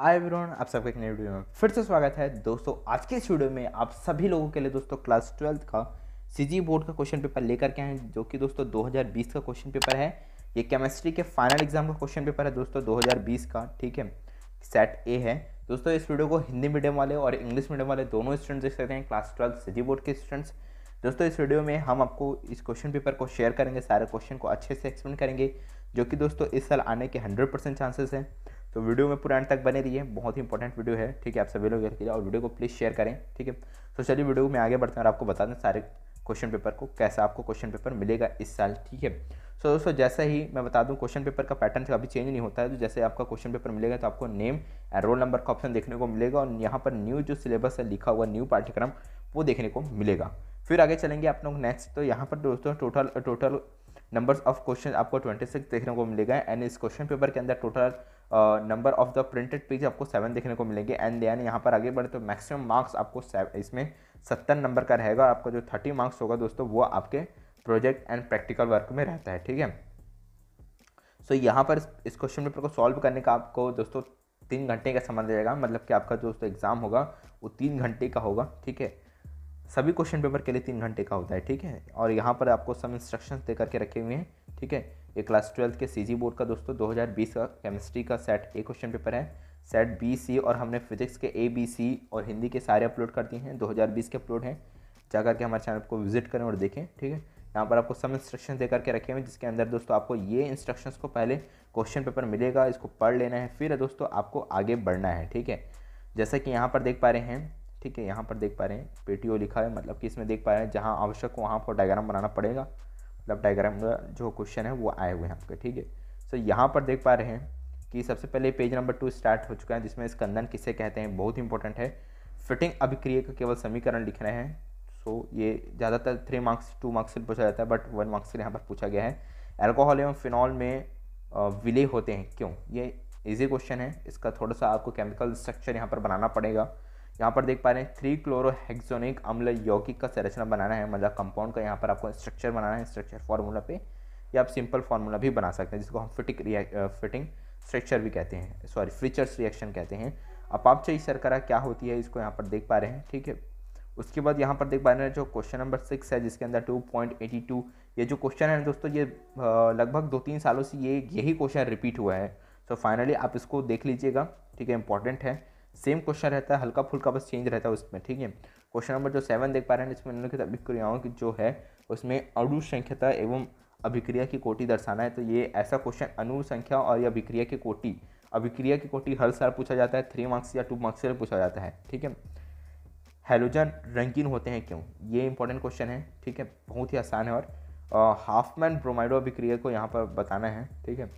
Hi everyone आप सबका एक नई वीडियो में फिर से स्वागत है। दोस्तों, आज के इस वीडियो में आप सभी लोगों के लिए दोस्तों क्लास ट्वेल्थ का सीजी बोर्ड का क्वेश्चन पेपर लेकर के हैं, जो कि दोस्तों 2020 का क्वेश्चन पेपर है। ये केमिस्ट्री के फाइनल एग्ज़ाम का क्वेश्चन पेपर है दोस्तों 2020 का, ठीक है? सेट ए है। दोस्तों, इस वीडियो को हिंदी मीडियम वाले और इंग्लिश मीडियम वाले दोनों स्टूडेंट्स देख सकते हैं क्लास ट्वेल्थ सी बोर्ड के स्टूडेंट्स दोस्तों, इस वीडियो में हम आपको इस क्वेश्चन पेपर को शेयर करेंगे, सारे क्वेश्चन को अच्छे से एक्सप्लेन करेंगे, जो कि दोस्तों इस साल आने के हंड्रेड चांसेस हैं। तो वीडियो में पूरा एंड तक बने रहिए बहुत ही इंपॉर्टेंट वीडियो है ठीक है आप सभी लोग कीजिए और वीडियो को प्लीज़ शेयर करें ठीक है। तो चलिए वीडियो में आगे बढ़ते हैं और आपको बता दें सारे क्वेश्चन पेपर को कैसा आपको क्वेश्चन पेपर मिलेगा इस साल ठीक है। सो so, दोस्तों जैसा ही मैं बता दूँ क्वेश्चन पेपर का पैटर्न कभी चेंज नहीं होता है तो जैसे आपका क्वेश्चन पेपर मिलेगा तो आपको नेम एंड रोल नंबर का ऑप्शन देखने को मिलेगा और यहाँ पर न्यू जो सिलेबस है लिखा हुआ न्यू पाठ्यक्रम वो देखने को मिलेगा। फिर आगे चलेंगे आप लोग नेक्स्ट तो यहाँ पर दोस्तों total total numbers of question आपको ट्वेंटी सिक्स देखने को मिलेगा एंड इस क्वेश्चन पेपर के अंदर total number of the printed page आपको सेवन देखने को मिलेंगे। एंड देन यहाँ पर आगे बढ़े तो मैक्सिमम मार्क्स आपको इसमें सत्तर नंबर का रहेगा। और आपका जो थर्टी मार्क्स होगा दोस्तों वो आपके प्रोजेक्ट एंड प्रैक्टिकल वर्क में रहता है ठीक है? सो so, यहाँ पर इस क्वेश्चन पेपर को सॉल्व करने का आपको दोस्तों तीन घंटे का समय देगा मतलब कि आपका दोस्तों एग्ज़ाम होगा वो तीन घंटे का होगा ठीक है? सभी क्वेश्चन पेपर के लिए तीन घंटे का होता है ठीक है? और यहाँ पर आपको सब इंस्ट्रक्शंस दे करके रखे हुए हैं ठीक है? ये क्लास ट्वेल्थ के सीजी बोर्ड का दोस्तों 2020 का केमिस्ट्री का सेट ए क्वेश्चन पेपर है। सेट बी सी और हमने फिजिक्स के ए बी सी और हिंदी के सारे अपलोड कर दिए हैं। 2020 के अपलोड हैं। जा करके हमारे चैनल को विज़िट करें और देखें, ठीक है? यहाँ पर आपको सब इंस्ट्रक्शन दे करके रखे हुए जिसके अंदर दोस्तों आपको ये इंस्ट्रक्शंस को पहले क्वेश्चन पेपर मिलेगा, इसको पढ़ लेना है, फिर दोस्तों आपको आगे बढ़ना है, ठीक है? जैसा कि यहाँ पर देख पा रहे हैं, ठीक है? यहाँ पर देख पा रहे हैं पेटीओ लिखा है मतलब कि इसमें देख पा रहे हैं, जहाँ आवश्यक हो वहाँ पर डायग्राम बनाना पड़ेगा। मतलब डायग्राम का जो क्वेश्चन है, वो आए हुए हैं आपके, ठीक है? सो यहाँ पर देख पा रहे हैं कि सबसे पहले पेज नंबर टू स्टार्ट हो चुका है, जिसमें स्कंदन किसे कहते हैं, बहुत इंपॉर्टेंट है। फिटिंग अभिक्रिया का केवल समीकरण लिख रहे हैं। सो ये ज़्यादातर थ्री मार्क्स टू मार्क्स से पूछा जाता है बट वन मार्क्स से यहाँ पर पूछा गया है। एल्कोहल एवं फिनॉल में विलय होते हैं, क्यों? ये इजी क्वेश्चन है। इसका थोड़ा सा आपको केमिकल स्ट्रक्चर यहाँ पर बनाना पड़ेगा। यहाँ पर देख पा रहे हैं थ्री क्लोरोहेक्सोनिक अम्ल यौगिक का संरचना बनाना है मतलब कंपाउंड का यहाँ पर आपको स्ट्रक्चर बनाना है स्ट्रक्चर फार्मूला पे, या आप सिंपल फार्मूला भी बना सकते हैं, जिसको हम फिटिंग फिटिंग स्ट्रक्चर भी कहते हैं सॉरी फ्रिचर्स रिएक्शन कहते हैं। अब आप अपापचयी शर्करा क्या होती है, इसको यहाँ पर देख पा रहे हैं, ठीक है? उसके बाद यहाँ पर देख पा रहे हैं, जो क्वेश्चन नंबर सिक्स है, जिसके अंदर टू पॉइंट एटी टू ये जो क्वेश्चन है दोस्तों, ये लगभग दो तीन सालों से ये, यही क्वेश्चन रिपीट हुआ है। तो फाइनली आप इसको देख लीजिएगा, ठीक है इंपॉर्टेंट है। सेम क्वेश्चन रहता है हल्का फुल्का बस चेंज रहता है उसमें, ठीक है? क्वेश्चन नंबर जो सेवन देख पा रहे हैं इसमें निम्नलिखित अभिक्रियाओं की जो है, उसमें अणु संख्यता एवं अभिक्रिया की कोटि दर्शाना है। तो ये ऐसा क्वेश्चन अणु संख्या और या अभिक्रिया की कोटि। अभिक्रिया की कोटि हर साल पूछा जाता है थ्री मार्क्स या टू मार्क्स से पूछा जाता है, ठीक है? हेलोजन रंगीन होते हैं क्यों? ये इंपॉर्टेंट क्वेश्चन है, ठीक है? बहुत ही आसान है और हाफमैन ब्रोमाइडो अभिक्रिया को यहाँ पर बताना है, ठीक है?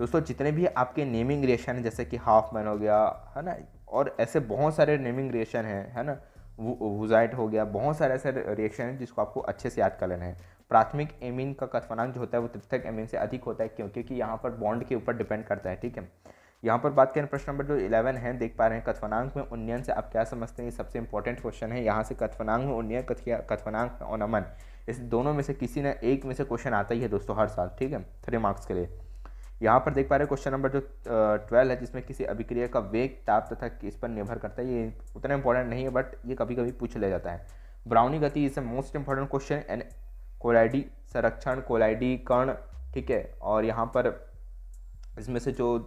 दोस्तों, जितने भी आपके नेमिंग रिएक्शन हैं, जैसे कि हाफ़ मैन हो गया, है ना, और ऐसे बहुत सारे नेमिंग रिएक्शन हैं, है ना वुजाइट हो गया, बहुत सारे ऐसे रिएक्शन हैं जिसको आपको अच्छे से याद कर लेना है। प्राथमिक एमिन का कथनांक जो होता है, वो तृतीयक एमिन से अधिक होता है क्यों क्योंकि यहाँ पर बॉन्ड के ऊपर डिपेंड करता है, ठीक है? यहाँ पर बात करें प्रश्न नंबर जो इलेवन है, देख पा रहे हैं कथवनांक में उन्नयन से आप क्या समझते हैं? ये सबसे इंपॉर्टेंट क्वेश्चन है, यहाँ से कथवनांक में उन्नयन कथवनांक में अनमन इस दोनों में से किसी ना एक में से क्वेश्चन आता ही है दोस्तों, हर साल, ठीक है? थ्री मार्क्स के लिए। यहाँ पर देख पा रहे हैं क्वेश्चन नंबर जो ट्वेल्व है, जिसमें किसी अभिक्रिया का वेग, ताप तथा किस पर निर्भर करता है, ये उतना इंपॉर्टेंट नहीं है बट ये कभी कभी पूछ लिया जाता है। ब्राउनी गति is most important question and कोलाइडी संरक्षण कोलाइडी कर्ण ठीक है? और यहाँ पर इसमें से जो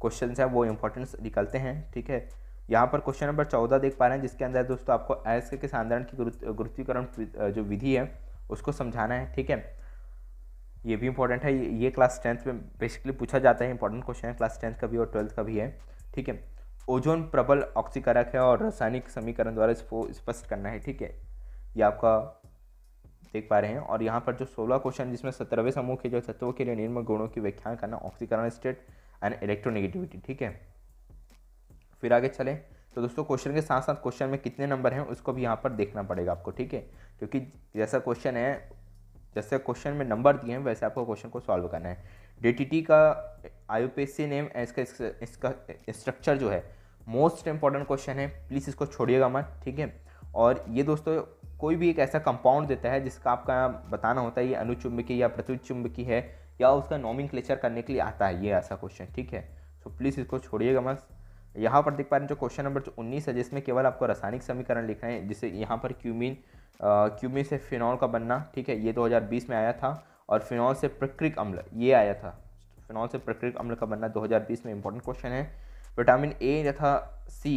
क्वेश्चन हैं, वो इंपॉर्टेंस निकलते हैं, ठीक है? यहाँ पर क्वेश्चन नंबर चौदह देख पा रहे हैं, जिसके अंदर दोस्तों आपको ऐसे के साधारण की गुरुत्वीकरण जो विधि है, उसको समझाना है, ठीक है? ये भी इंपॉर्टेंट है। ये क्लास टेंथ में बेसिकली पूछा जाता है इंपॉर्टेंट क्वेश्चन है। क्लास टेंथ का भी और ट्वेल्थ का भी है। ठीक है? ओजोन प्रबल ऑक्सीकारक है और रासायनिक समीकरण द्वारा इसको स्पष्ट करना है। ठीक है? ये आपका देख पा रहे हैं। और यहाँ पर जो सोलह क्वेश्चन जिसमें सत्रहवें समूह के जो तत्वों के लिए निम्न गुणों की व्याख्या करना ऑक्सीकरण स्टेट एंड इलेक्ट्रोनेगेटिविटी ठीक है? फिर आगे चलें। तो दोस्तों क्वेश्चन के साथ साथ क्वेश्चन में कितने नंबर हैं, उसको भी यहाँ पर देखना पड़ेगा आपको। ठीक है? क्योंकि जैसा क्वेश्चन है जैसे क्वेश्चन में नंबर दिए हैं, वैसे आपको क्वेश्चन को सॉल्व करना है। डीटीटी का आई नेम इसका इसका स्ट्रक्चर जो है मोस्ट इंपॉर्टेंट क्वेश्चन है। प्लीज़ इसको छोड़िएगा मत, ठीक है? और ये दोस्तों, कोई भी एक ऐसा कंपाउंड देता है जिसका आपका बताना होता है, ये अनुचुंबकी या प्रतिचुंबकी है, या उसका नॉमिन करने के लिए आता है, ये ऐसा क्वेश्चन ठीक है? सो प्लीज़ इसको छोड़िएगा मत। यहाँ पर देख पा रहे हैं जो क्वेश्चन नंबर जो उन्नीस है, जिसमें केवल आपको रासायनिक समीकरण लिखना है, जिसे यहाँ पर क्यूमिन क्यूमिन से फिनॉल का बनना ठीक है ये 2020 में आया था और फिनॉल से प्रकृतिक अम्ल ये आया था। फिनॉल से प्रकृतिक अम्ल का बनना 2020 में इंपॉर्टेंट क्वेश्चन है। विटामिन ए तथा सी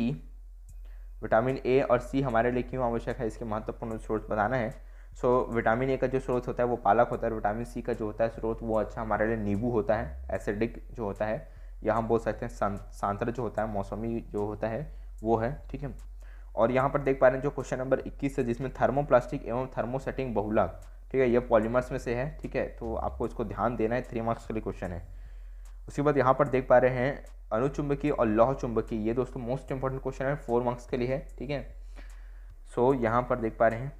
विटामिन ए और सी हमारे लिए क्यों आवश्यक है इसके महत्वपूर्ण स्रोत बताना है। सो so, विटामिन ए का जो स्रोत होता है वो पालक होता है विटामिन सी का जो होता है स्रोत वो अच्छा हमारे लिए नींबू होता है एसिडिक जो होता है या हम बोल सकते हैं सांत्र जो होता है मौसमी जो होता है वो है ठीक है। और यहाँ पर देख पा रहे हैं जो क्वेश्चन नंबर 21 है जिसमें थर्मोप्लास्टिक एवं थर्मोसेटिंग बहुलक ठीक है ये पॉलीमर्स में से है ठीक है तो आपको इसको ध्यान देना है थ्री मार्क्स के लिए क्वेश्चन है। उसके बाद यहाँ पर देख पा रहे हैं अनुचुंबकीय और लौह चुंबकीय ये दोस्तों मोस्ट इंपॉर्टेंट क्वेश्चन है फोर मार्क्स के लिए है ठीक है। सो so, यहाँ पर देख पा रहे हैं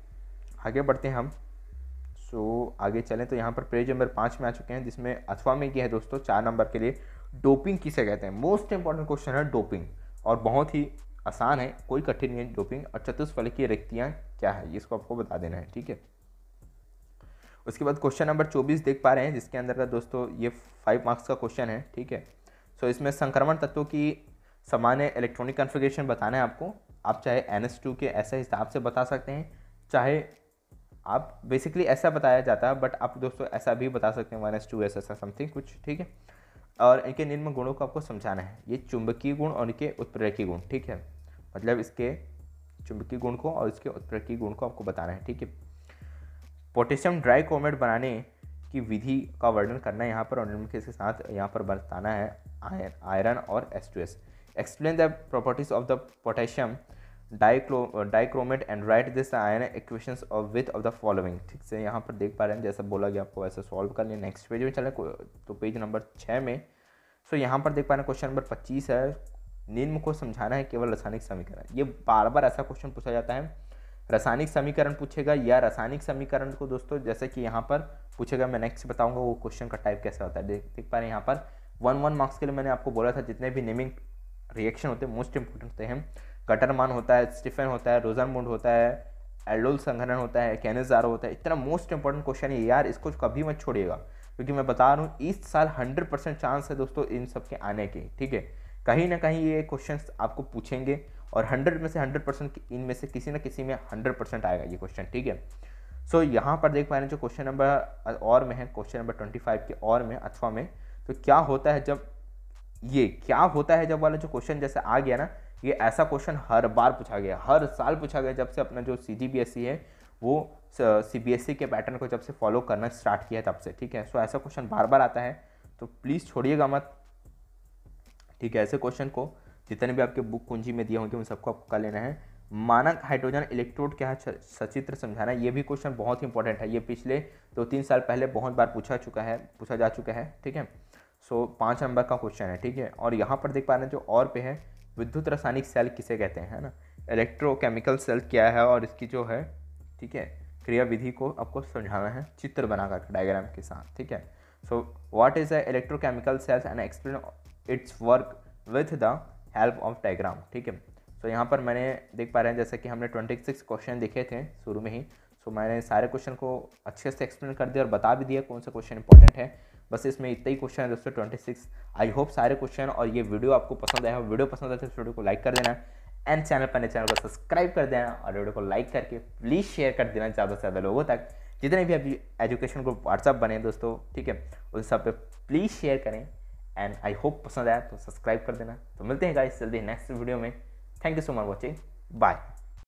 आगे बढ़ते हैं हम। सो so, आगे चलें तो यहाँ पर पेज नंबर पाँच में आ चुके हैं जिसमें अथवा में की है दोस्तों चार नंबर के लिए डोपिंग किसे कहते हैं? मोस्ट इंपॉर्टेंट क्वेश्चन है डोपिंग और बहुत ही आसान है, कोई कठिन नहीं है डोपिंग और चतुष्फल की रिक्तियाँ क्या है इसको आपको बता देना है, ठीक है? उसके बाद क्वेश्चन नंबर चौबीस देख पा रहे हैं, जिसके अंदर का दोस्तों ये फाइव मार्क्स का क्वेश्चन है, ठीक है? सो इसमें संक्रमण तत्वों की सामान्य इलेक्ट्रॉनिक कन्फिग्रेशन बताना है आपको। आप चाहे एन के ऐसे हिसाब से बता सकते हैं, चाहे आप बेसिकली ऐसा बताया जाता है बट आप दोस्तों ऐसा भी बता सकते हैं वन एस टू एस ऐसा समथिंग कुछ, ठीक है? और इनके निम्न गुणों को आपको समझाना है, ये चुंबकीय गुण और इनके उत्प्रेरकीय गुण, ठीक है? मतलब इसके चुंबकीय गुण को और इसके उत्प्रेरकीय गुण को आपको बताना है ठीक है? पोटेशियम ड्राई क्रोमेट बनाने की विधि का वर्णन करना है यहाँ पर और निम्न के साथ यहाँ पर बताना है आयरन और S two S explain the properties of the potassium dichromate and write this ion equations of with of the following ठीक से यहाँ पर देख पा रहे हैं जैसा बोला गया आपको वैसे सॉल्व कर लिया। नेक्स्ट पेज में चले तो पेज नंबर छः में। सो so, यहाँ पर देख पा रहे हैं क्वेश्चन नंबर पच्चीस है। निम्न को समझाना है, केवल रासायनिक समीकरण। ये बार बार ऐसा क्वेश्चन पूछा जाता है। रासायनिक समीकरण पूछेगा या रासायनिक समीकरण को दोस्तों, जैसे कि यहाँ पर पूछेगा, मैं नेक्स्ट बताऊँगा वो क्वेश्चन का टाइप कैसा होता है। देख देख पा रहे हैं यहाँ पर। वन वन मार्क्स के लिए मैंने आपको बोला था, जितने भी नेमिंग रिएक्शन होते हैं मोस्ट इंपॉर्टेंट होते हैं। कटरमान होता है, स्टीफन होता है रोजन रोजनमुंड होता है, एल्डोल संघनन होता है कैनेजारो होता है। इतना मोस्ट इंपॉर्टेंट क्वेश्चन है, यार इसको कभी मत छोड़िएगा। क्योंकि मैं बता रहा हूँ, इस साल हंड्रेड परसेंट चांस है दोस्तों इन सब के आने के, ठीक है? कहीं ना कहीं ये क्वेश्चन आपको पूछेंगे और हंड्रेड में से हंड्रेड परसेंट इनमें से किसी न किसी में हंड्रेड परसेंट आएगा ये क्वेश्चन ठीक है? सो so, यहाँ पर देख पा रहे हैं जो क्वेश्चन नंबर और में है क्वेश्चन नंबर ट्वेंटी फाइव के और में अथवा में तो क्या होता है जब ये क्या होता है जब वाला जो क्वेश्चन जैसे आ गया ना ये ऐसा क्वेश्चन हर बार पूछा गया हर साल पूछा गया जब से अपना जो सी e है वो सी e के पैटर्न को जब से फॉलो करना स्टार्ट किया है तब से ठीक है? सो so, ऐसा क्वेश्चन बार बार आता है तो प्लीज़ छोड़िएगा मत। ठीक है, ऐसे क्वेश्चन को जितने भी आपके बुक कुंजी में दिए होंगे उन सबको आपको कर लेना है। मानक हाइड्रोजन इलेक्ट्रोड क्या है सचित्र समझाना ये भी क्वेश्चन बहुत इंपॉर्टेंट है। ये पिछले दो तीन साल पहले बहुत बार पूछा चुका है, पूछा जा चुका है, ठीक है? सो पाँच नंबर का क्वेश्चन है, ठीक है? और यहाँ पर देख पा रहे हैं जो और पे है, विद्युत रासायनिक सेल किसे कहते हैं, है ना? इलेक्ट्रोकेमिकल सेल क्या है और इसकी जो है, ठीक है? क्रिया विधि को आपको समझाना है, चित्र बनाकर डायग्राम के साथ, ठीक है? So what is a electrochemical cells and explain its work with the help of diagram ठीक है? सो यहाँ पर मैंने देख पा रहे हैं जैसे कि हमने ट्वेंटी सिक्स क्वेश्चन देखे थे शुरू में ही। सो so, मैंने सारे क्वेश्चन को अच्छे से एक्सप्लेन कर दिया और बता भी दिया कौन सा क्वेश्चन इंपॉर्टेंट है। बस इसमें इतना ही क्वेश्चन है दोस्तों ट्वेंटी सिक्स आई होप सारे क्वेश्चन और ये वीडियो आपको पसंद आया वीडियो पसंद आया तो इस वीडियो को लाइक कर देना एंड चैनल पर चैनल को सब्सक्राइब कर देना और वीडियो को लाइक करके प्लीज़ शेयर कर देना ज़्यादा से ज़्यादा लोगों तक। जितने भी अभी एजुकेशन ग्रुप व्हाट्सअप बने दोस्तों ठीक है? उन सब पे प्लीज़ शेयर करें। एंड आई होप पसंद आया तो सब्सक्राइब कर देना। तो मिलते हैं गाइस जल्दी नेक्स्ट वीडियो में। Thank you so much watching bye